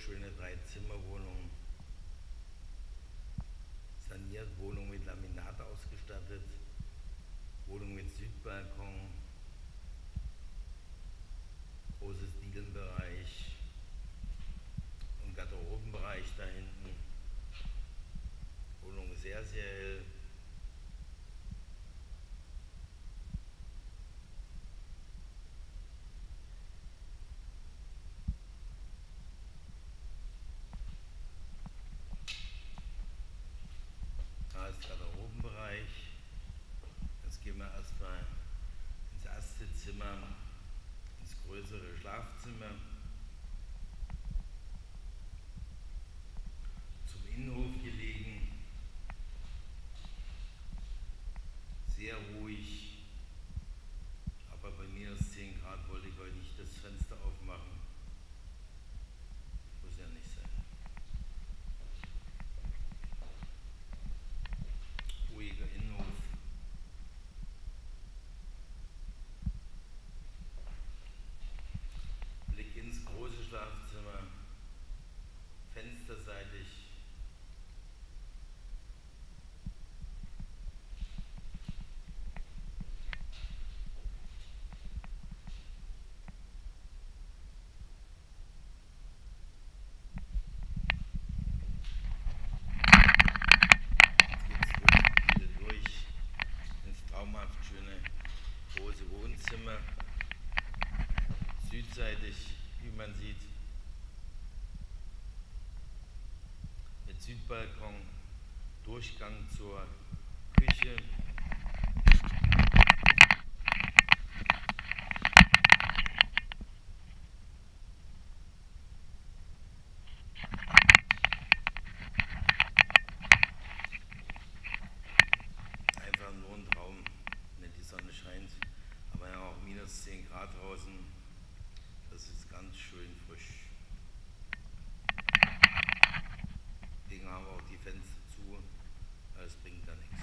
wunderschöne Dreizimmerwohnung. Saniert, Wohnung mit Laminat ausgestattet, Wohnung mit Südbalkon, großes Dielenbereich und Garderobenbereich da hinten. Wohnung sehr, sehr hell. Da ist Garderobenbereich. Jetzt gehen wir erstmal ins erste Zimmer, ins größere Schlafzimmer. Zum Innenhof gelegen. Sehr ruhig. Aber bei mir ist 10 Grad, wollte ich heute nicht das Fenster aufmachen. Muss ja nicht sein. ruhiger Innenhof. Blick ins große Schlafzimmer, fensterseitig. Jetzt geht's wieder durch ins traumhaft schöne große Wohnzimmer. Südseitig, wie man sieht. Mit Südbalkon, Durchgang zur Küche. Einfach nur ein Traum, wenn die Sonne scheint. Aber ja auch minus 10 Grad draußen. Das ist ganz schön frisch. Deswegen haben wir auch die Fenster zu. Es bringt da nichts.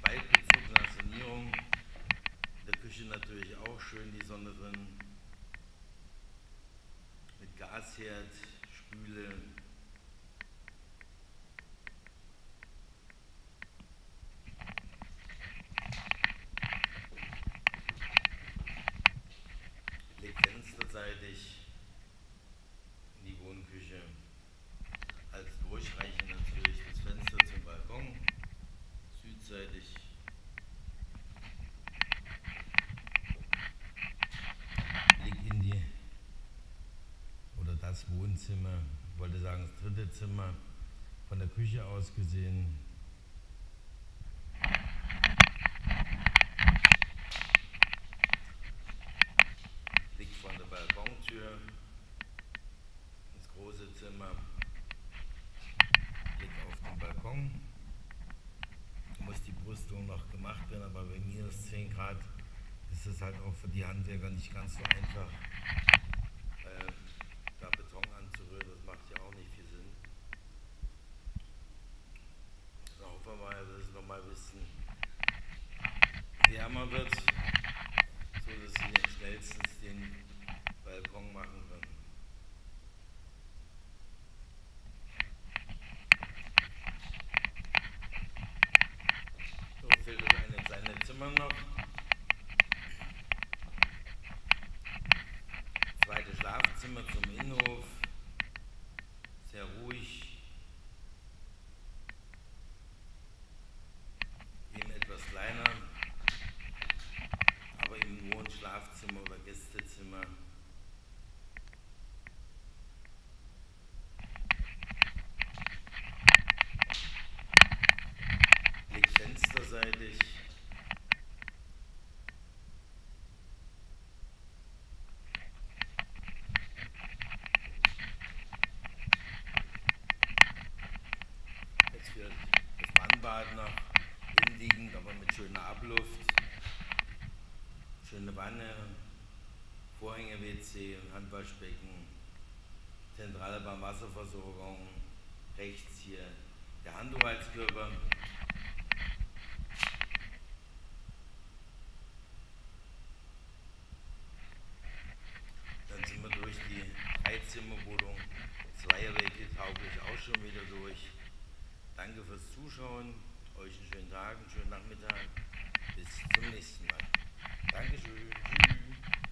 Zweitbezug Sanierung. In der Küche natürlich auch schön die Sonne drin. Mit Gasherd, Spüle, Blick fensterseitig in die Wohnküche. Als durchreichen natürlich das Fenster zum Balkon, südseitig. Blick in die oder ich wollte sagen das dritte Zimmer, von der Küche aus gesehen. Blick von der Balkontür ins große Zimmer. Blick auf den Balkon. Muss die Brüstung noch gemacht werden, aber bei minus 10 Grad ist es halt auch für die Handwerker nicht ganz so einfach, Wir mal, dass es nochmal ein bisschen wärmer wird so dass sie schnellstens den Balkon machen können. Wannbad noch innenliegend, aber mit schöner Abluft. Schöne Wanne, Vorhänge, WC und Handwaschbecken, zentrale Warmwasserversorgung, rechts hier der Handhoheitskörper. Danke fürs Zuschauen. Euch einen schönen Tag, einen schönen Nachmittag. Bis zum nächsten Mal. Dankeschön. Tschüss.